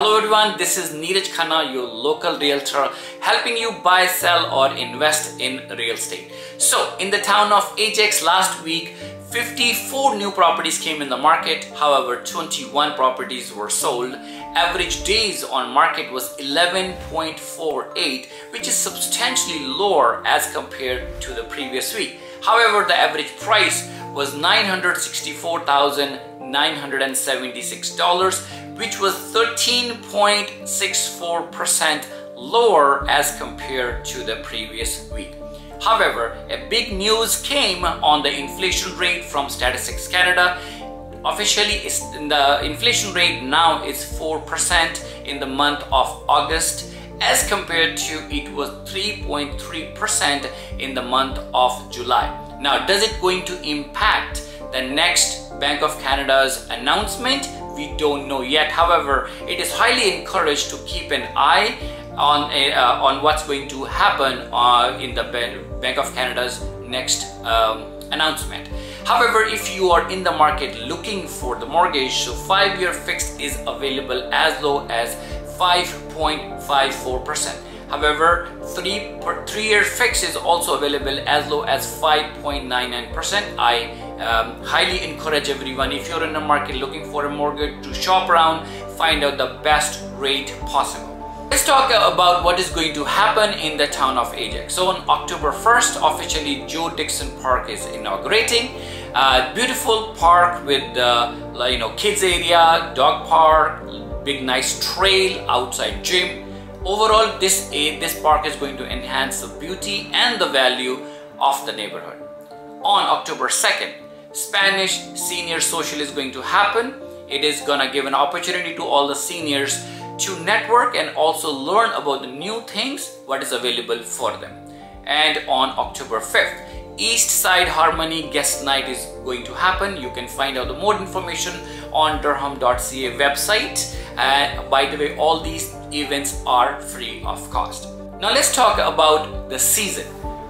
Hello everyone, this is Neeraj Khanna, your local realtor, helping you buy, sell or invest in real estate. So, in the town of Ajax last week, 54 new properties came in the market. However, 21 properties were sold. Average days on market was 11.48, which is substantially lower as compared to the previous week. However, the average price was 964,976 dollars which was 13.64% lower as compared to the previous week. However, a big news came on the inflation rate from Statistics Canada. Officially, the inflation rate now is 4% in the month of August as compared to it was 3.3% in the month of July. Now, does it going to impact the next Bank of Canada's announcement? we don't know yet. However, it is highly encouraged to keep an eye on, a, uh, on what's going to happen uh, in the Bank of Canada's next um, announcement. However, if you are in the market looking for the mortgage, so five-year fixed is available as low as 5.54%. However, three three-year fix is also available as low as 5.99%. I um, highly encourage everyone if you're in the market looking for a mortgage to shop around, find out the best rate possible. Let's talk about what is going to happen in the town of Ajax. So on October 1st, officially Joe Dixon Park is inaugurating. Uh, beautiful park with uh, you know kids area, dog park, big nice trail, outside gym Overall, this, aid, this park is going to enhance the beauty and the value of the neighborhood. On October 2nd, Spanish Senior Social is going to happen. It is going to give an opportunity to all the seniors to network and also learn about the new things what is available for them. And on October 5th, East Side Harmony Guest Night is going to happen. You can find out the more information on durham.ca website. And by the way, all these events are free of cost. Now let's talk about the season.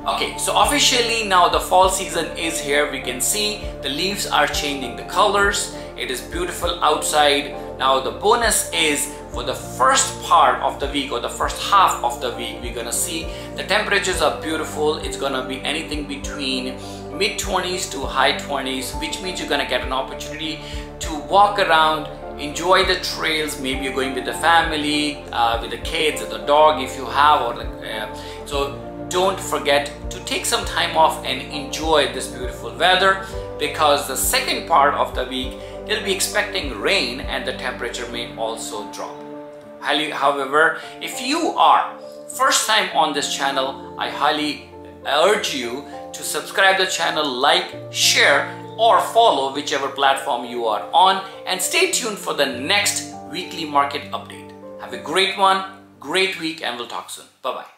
Okay, so officially now the fall season is here. We can see the leaves are changing the colors. It is beautiful outside. Now the bonus is for the first part of the week or the first half of the week, we're gonna see the temperatures are beautiful. It's gonna be anything between mid 20s to high 20s, which means you're gonna get an opportunity to walk around, enjoy the trails. Maybe you're going with the family, uh, with the kids, or the dog if you have, or uh, so don't forget to take some time off and enjoy this beautiful weather because the second part of the week they'll be expecting rain and the temperature may also drop. However, if you are first time on this channel, I highly urge you to subscribe the channel, like, share or follow whichever platform you are on and stay tuned for the next weekly market update. Have a great one, great week and we'll talk soon. Bye-bye.